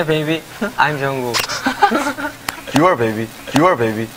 Hi baby, I'm Jungkook. You are baby. You are baby.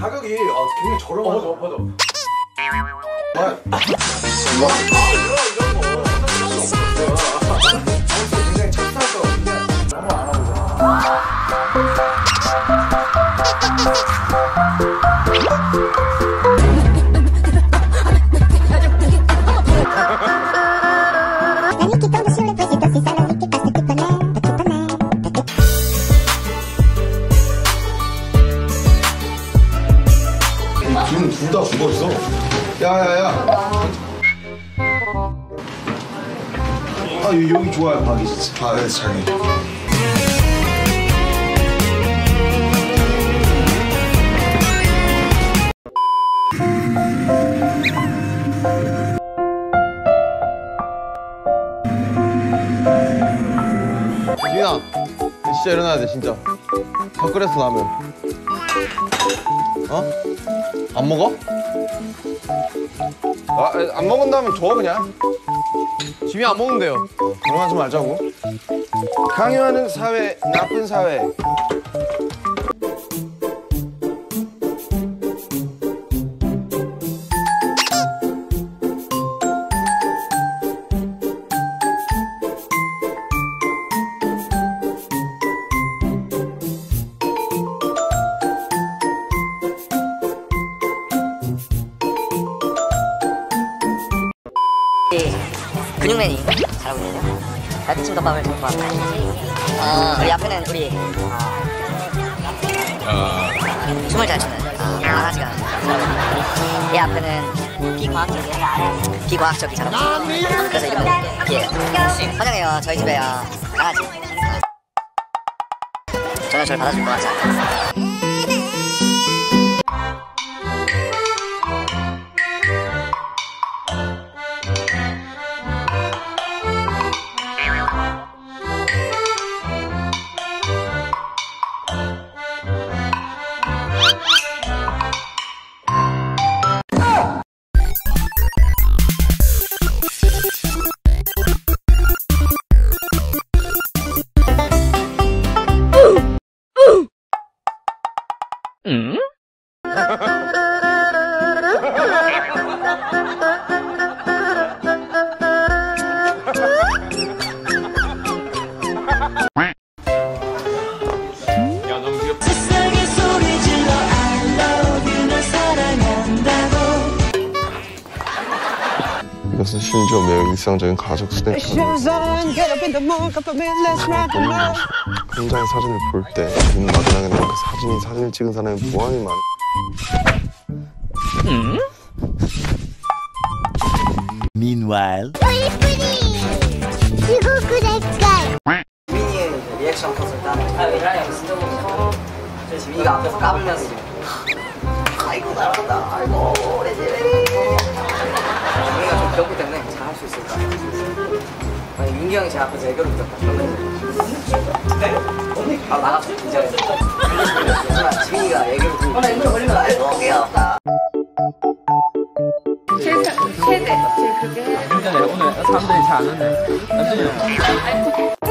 가격이 아, 굉장히 저렴하죠. 맞아, 맞아. 9월 박이, 박의창이 유나 진짜 일어나야 돼 진짜. 더 끓였어 라면. 어? 안 먹어? 아, 안 먹은다면 줘 그냥. 지미 안 먹는데요. 그럼 하지 말자고. 강요하는 사회 나쁜 사회 갈비찜 덮밥을 좀 좋아합니다. 어, 우리 앞에는 우리 춤을 잘 추는 어, 강아지가 이 앞에는 비과학적이에요. 비과학적이 잘하고 그래서 이름은 비예요. 환영해요. 저희 집에 어, 강아지. 전혀 저를 받아줄 것 같지 않아요. 이것은 심지어 매우 일상적인 가족 스냅 현장의 사진을 볼때 우리는 마지막에는 그 사진이 사진을 찍은 사람의 무한히 Meanwhile, pretty. 지구구 대가이. 지민이의 리액션 컷을 따는 아, 진짜 지민이가 앞에서 까불면서 아이고 잘한다 아이고 우리 지민이 지민이가 좀 귀엽기 때문에 잘 할 수 있을까 아니 민기 형이 제 앞에서 애교를 부렸다 그러면 아 나갔어 그렇지만 지민이가 애교를 부르고 아이고 귀엽다 오늘 사람들이 잘안 오네. 남준이 형.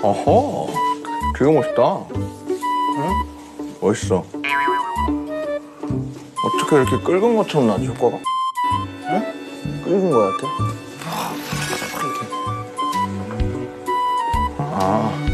어허, 되게 멋있다. 응? 멋있어. 어떻게 이렇게 끓은 것처럼 나지 효과가? 응? 끓인 거 같아? 아,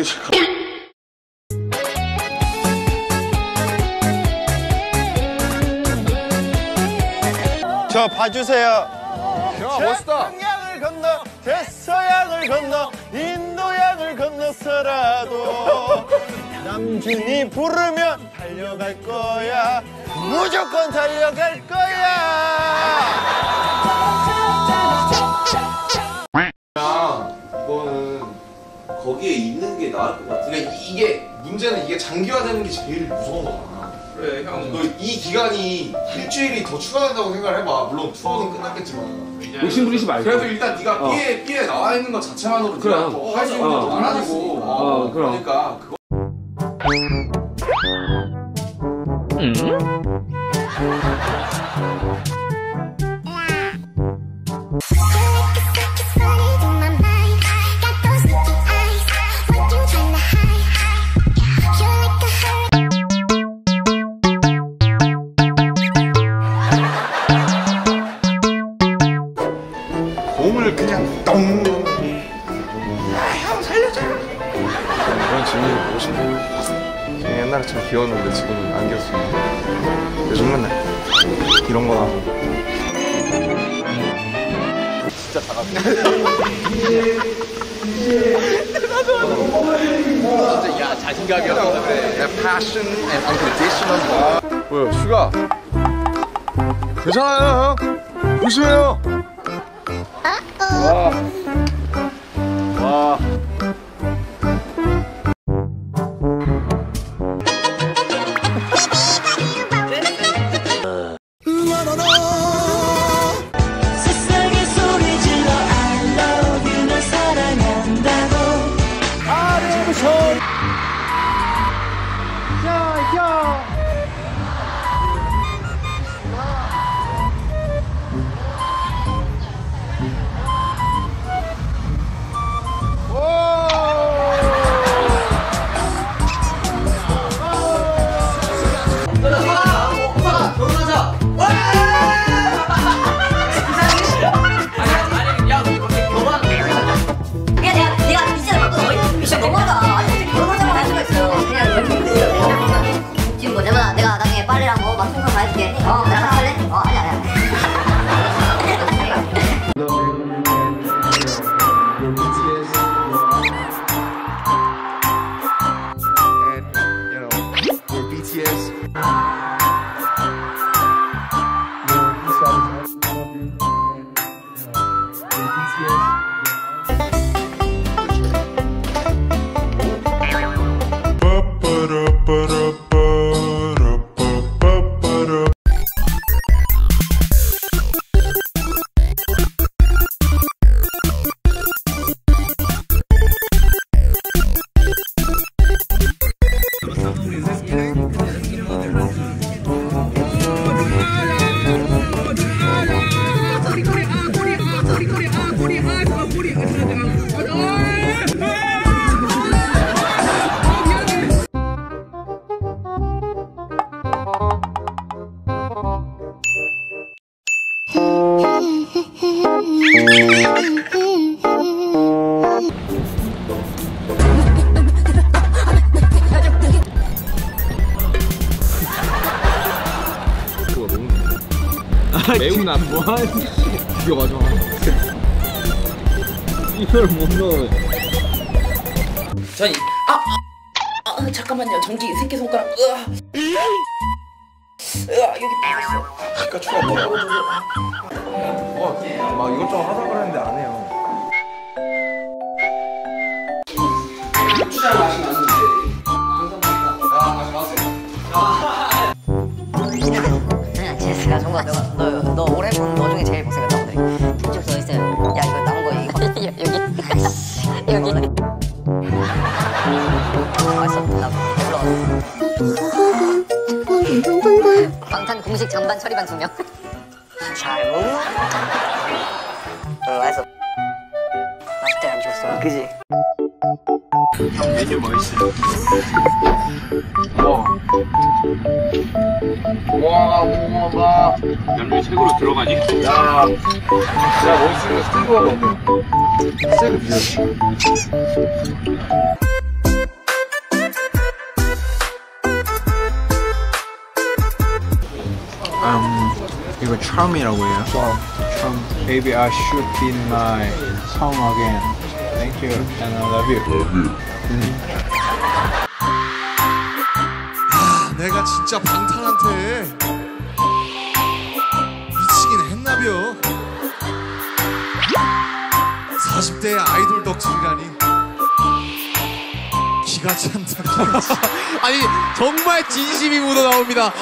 이게 잠깐 저 봐주세요. 야 멋있다. 태평양을 건너 대서양을 건너 인도양을 건너서라도 남진이 부르면 달려갈 거야. 무조건 달려갈 장기화되는 게 제일 무서운 거잖아. 그래 형. 너 이 기간이 일주일이 더 추가된다고 생각을 해봐. 물론 투어는 끝났겠지만. 욕심 부리지 말고. 그래도 일단 네가 어. B에 B에 나와 있는 것 자체만으로 그럼. 네가 더 할 수 있는 어. 것도 많아지고. 어, 어, 그럼. 그러니까 그거. 공 귀여웠는데 지금은 안 귀엽습니다. 요즘 맨날 이런 거나. 진짜 작았네. 야 자신감이 없어 그래. passion and unconditional. 뭐야 슈가? 괜찮아요 형. 조심해요. 와. 세 매운 안 뭐한 이거 맞아. 이걸 못 넣어. 전이 아, 아, 아 잠깐만요 전기 새끼 손가락 으아 으아 여기 빠졌어 아까 추가 뭐야? 어, 막 이것저것 하자 그랬는데 안 해요. 야, 제스가 정말 너가 너, 너 올해 본너 처리반 두 명. 잘 먹어. 어, 맛있어. 맛있다 안 줬어. 그지? 메뉴 뭐 있어요? 와. 와, 우와, 양념 최고로 들어가니? 야. 야, 멋있으니까 스티커가 없네. 세게 비벼. 음, 이거 charm이라고 해요. charm. Baby, I should be my song again. Thank you and I love you. 내가 진짜 방탄한테 미치긴 했나벼 40대의 아이돌 덕질이라니 기가 찬다 기가 찬 아니 정말 진심이 묻어 나옵니다